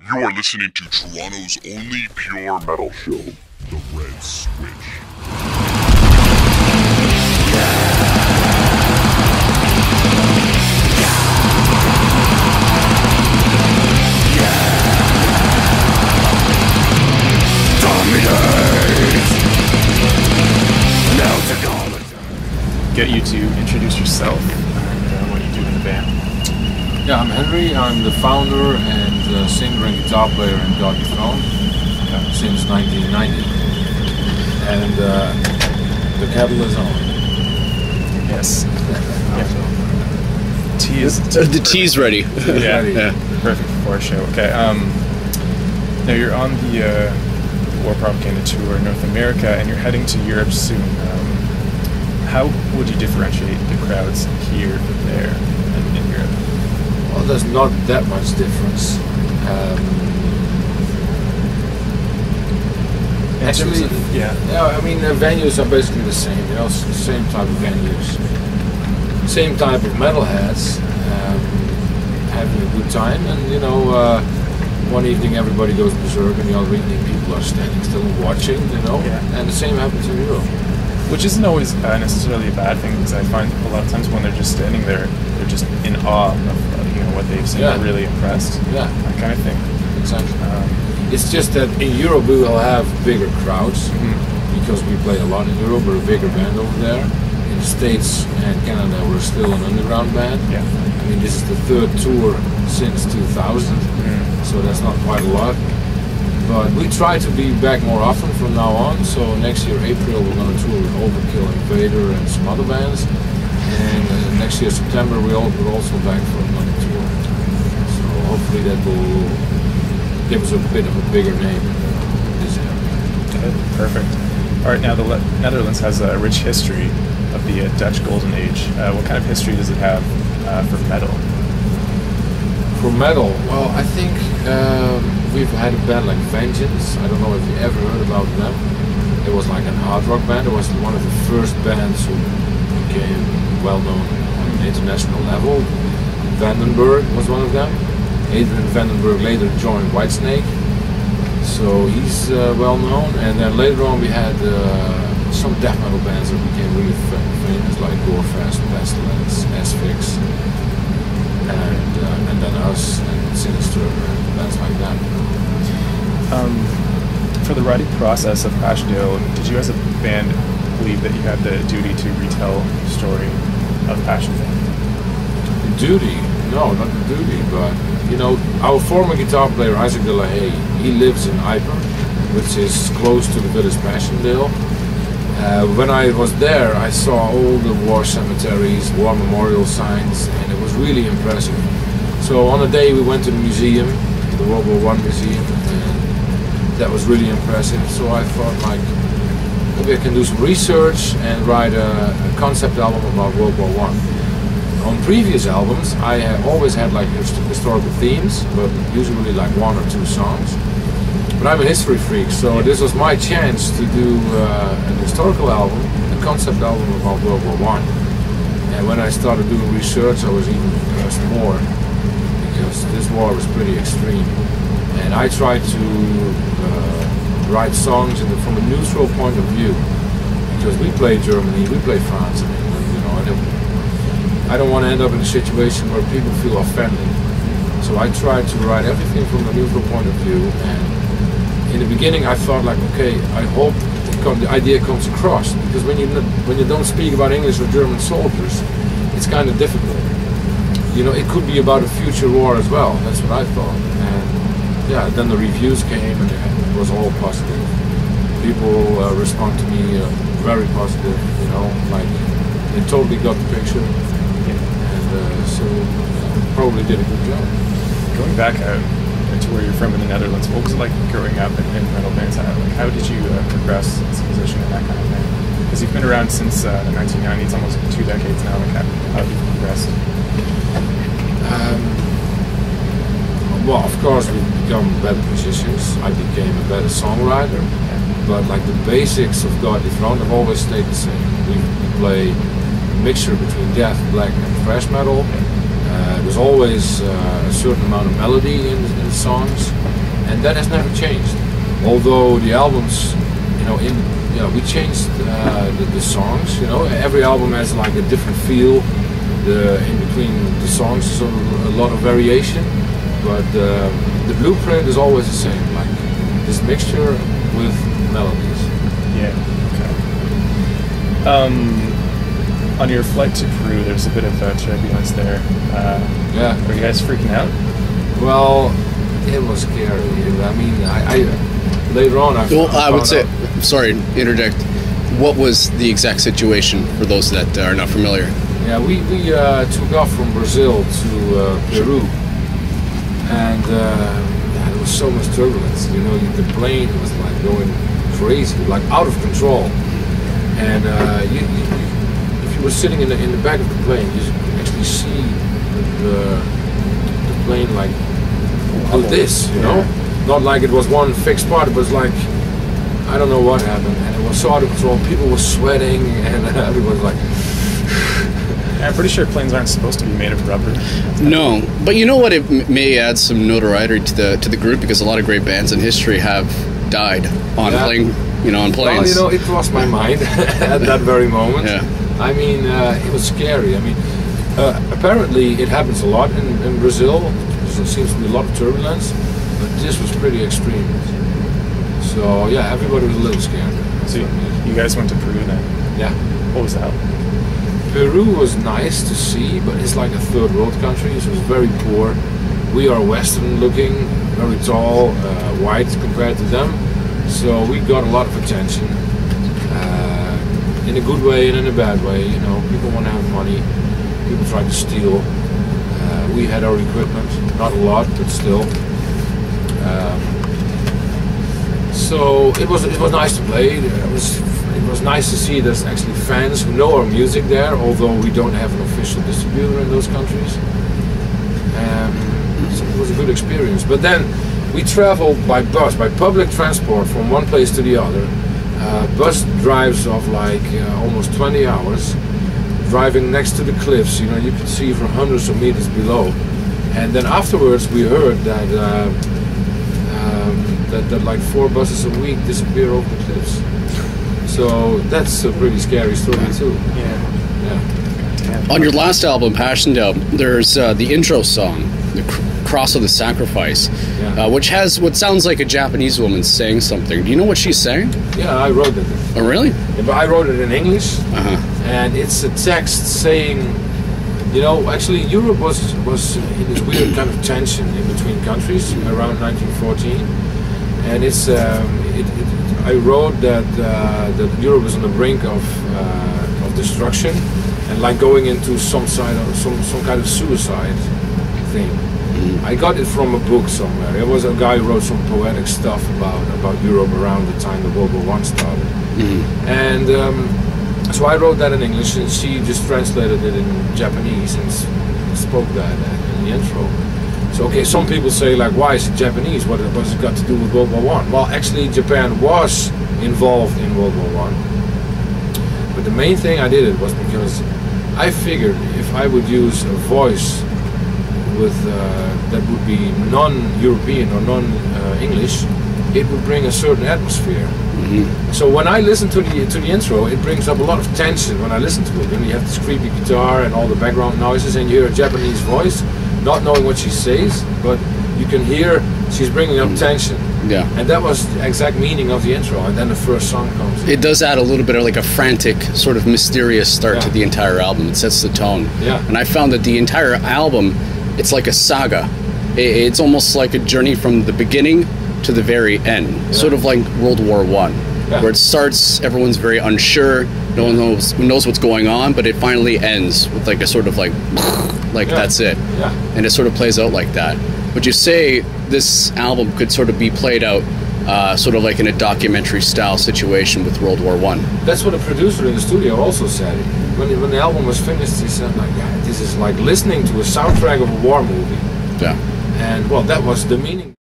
You are listening to Toronto's only pure metal show, The Red Switch. get you to introduce yourself and uh, what you do in the band. Yeah, I'm Henri. I'm the founder and uh, singer and guitar player in God Dethroned since 1990. And uh, the kettle is on. Yes. Tea is Uh, the tea's ready. yeah, Ready. yeah. perfect for a show. Okay. Um, now you're on the uh, War Propaganda tour in North America, and you're heading to Europe soon. Um, how would you differentiate the crowds here from there in, in Europe? Well, there's not that much difference. Um, actually, yeah. yeah, I mean, the venues are basically the same. You know, same type of venues, same type of metalheads, um, having a good time, and you know, uh, one evening everybody goes berserk, and the other evening people are standing still and watching. You know, Yeah. and the same happens in Europe. Which isn't always uh, necessarily a bad thing because I find a lot of times when they're just standing there, they're just in awe of know what they've seen. Yeah. They're really impressed. Yeah, That kind of thing. exactly. Um, It's just that in Europe we will have bigger crowds mhm. because we play a lot in Europe. We're a bigger band over there. In the States and Canada, we're still an underground band. Yeah. I mean, this is the third tour since 2000, Mhm. so that's not quite a lot. But we try to be back more often from now on. So next year, April, we're going to tour with Overkill, Invader, and some other bands. And uh, next year, September, we all, we're also back for another hopefully that will give us a bit of a bigger name in this area. Okay, Perfect. All right, now the Le- Netherlands has a rich history of the uh, Dutch Golden Age. Uh, what kind of history does it have uh, for metal? For metal, well, I think um, we've had a band like Vengeance. I don't know if you ever heard about them. It was like an hard rock band. It was one of the first bands who became well known on an international level. Vandenberg was one of them. Adrian Vandenberg later joined Whitesnake, so he's uh, well known. And then later on, we had uh, some death metal bands that became really fa- famous, like Gorefest, Pestilence, Asphyx and uh, and then us and Sinister and bands like that. Um, for the writing process of Passiondale, did you as a band believe that you had the duty to retell the story of? The duty? No, not the duty, but you know, our former guitar player Isaac Delahaye, he lives in Yper, which is close to the village Passchendaele. Uh, when I was there, I saw all the war cemeteries, war memorial signs, and it was really impressive. So on a day we went to the museum, the World War One museum, and that was really impressive. So I thought, like, maybe I can do some research and write a, a concept album about World War One. On previous albums, I always had like his- historical themes, but usually like one or two songs. But I'm a history freak, so this was my chance to do uh, an historical album, a concept album about World War One. And when I started doing research, I was even impressed more because this war was pretty extreme. And I tried to uh, write songs in the, from a neutral point of view because we play Germany, we play France, and England, you know. And it, I don't want to end up in a situation where people feel offended. So I tried to write everything from a neutral point of view. And in the beginning, I thought like, okay, I hope the, idea comes across because when you when you don't speak about English or German soldiers, it's kind of difficult. You know, it could be about a future war as well. That's what I thought. And yeah, then the reviews came and it was all positive. People uh, respond to me uh, very positive. You know, like they totally got the picture, uh, so probably did a good job. Going back uh, to where you're from in the Netherlands, what was it like growing up in, in metal bands? How, like, how did you uh, progress as a musician in that kind of thing? Because you've been around since uh, the 1990s, almost two decades now. Like, how, how have you progressed? Um, well, of course, we've become better musicians. I became a better songwriter, but like the basics of God Dethroned have always stayed the same. We, we play mixture between death, black, and thrash metal. Uh, there's always uh, a certain amount of melody in, in the songs. and that has never changed. Although the albums, you know, in you know, we changed uh, the, the songs. You know, every album has like a different feel. The in between the songs a, a lot of variation, but uh, the blueprint is always the same. Like this mixture with melodies. Yeah. Okay. Um, on your flight to Peru, there's a bit of uh, turbulence there. Uh, Yeah. were you guys freaking out? Well, it was scary. I mean, I, I later on I. Well, I would found say, out- sorry, interject. What was the exact situation for those that are not familiar? Yeah, we, we uh, took off from Brazil to uh, Peru, and uh, there was so much turbulence. You know, the plane was like going crazy, like out of control. And uh, you, you, you, if you were sitting in the in the back of the plane, you could actually see the, the plane like do this. You know, not like it was one fixed part. It was like I don't know what happened, and it was so out of control. People were sweating, and everyone was like. I'm pretty sure planes aren't supposed to be made of rubber. No, but you know what? It may add some notoriety to the to the group because a lot of great bands in history have died on Yeah. playing, you know, on Well, planes. you know, it crossed my mind at that very moment. Yeah. I mean, uh, it was scary. I mean, uh, apparently it happens a lot in, in Brazil. There seems to be a lot of turbulence, but this was pretty extreme. So yeah, everybody was a little scared. So you, guys went to Peru then. Yeah. What was that? Peru was nice to see, but it's like a third world country, so it's very poor. We are Western looking, very tall, uh, white compared to them, so we got a lot of attention. In a good way and in a bad way, you know, people want to have money, people try to steal. Uh, we had our equipment, not a lot, but still. Um, so it was it was nice to play. It was it was nice to see there's actually fans who know our music there, although we don't have an official distributor in those countries. Um, so it was a good experience. But then we traveled by bus, by public transport from one place to the other. Uh, bus drives of like uh, almost 20 hours, driving next to the cliffs. You know, you could see for hundreds of meters below. And then afterwards, we heard that. Uh, um, that, that like four buses a week disappear over the cliffs. So that's a pretty scary story too. Yeah. Yeah. On your last album, Passiondale, there's uh, the intro song, "The Cr- Cross of the Sacrifice," Yeah. uh, which has what sounds like a Japanese woman saying something. Do you know what she's saying? Yeah, I wrote it. Oh, really? Yeah, But I wrote it in English, Uh huh. and it's a text saying, you know, actually Europe was was in this weird kind of tension in between countries around 1914, and it's um, it, it, I wrote that uh, that Europe was on the brink of uh, of destruction, and like going into some side of some some kind of suicide thing. I got it from a book somewhere. It was a guy who wrote some poetic stuff about about Europe around the time the World War One started, and um, so I wrote that in English, and she just translated it in Japanese and spoke that in the intro. So okay, some people say like, why is it Japanese? What what has it got to do with World War One? Well, actually, Japan was involved in World War One, but the main thing I did it was because I figured if I would use a voice with uh, that would be non-European or non-English, it would bring a certain atmosphere. So when I listen to the to the intro, it brings up a lot of tension when I listen to it. And you have this creepy guitar and all the background noises, and you hear a Japanese voice, not knowing what she says, but you can hear she's bringing up tension. Yeah. And that was the exact meaning of the intro. And then the first song comes. in. It does add a little bit of like a frantic, sort of mysterious start to the entire album. It sets the tone. Yeah. And I found that the entire album, it's like a saga. It's almost like a journey from the beginning to the very end, sort of like World War One, Yeah. where it starts, everyone's very unsure, no one knows knows what's going on, but it finally ends with like a sort of like, like Yeah. that's it, Yeah. and it sort of plays out like that. Would you say this album could sort of be played out? Uh, sort of like in a documentary style situation with World War One. That's what a producer in the studio also said. When, when the album was finished, he said like, yeah, this is like listening to a soundtrack of a war movie. Yeah. And well, that was the meaning.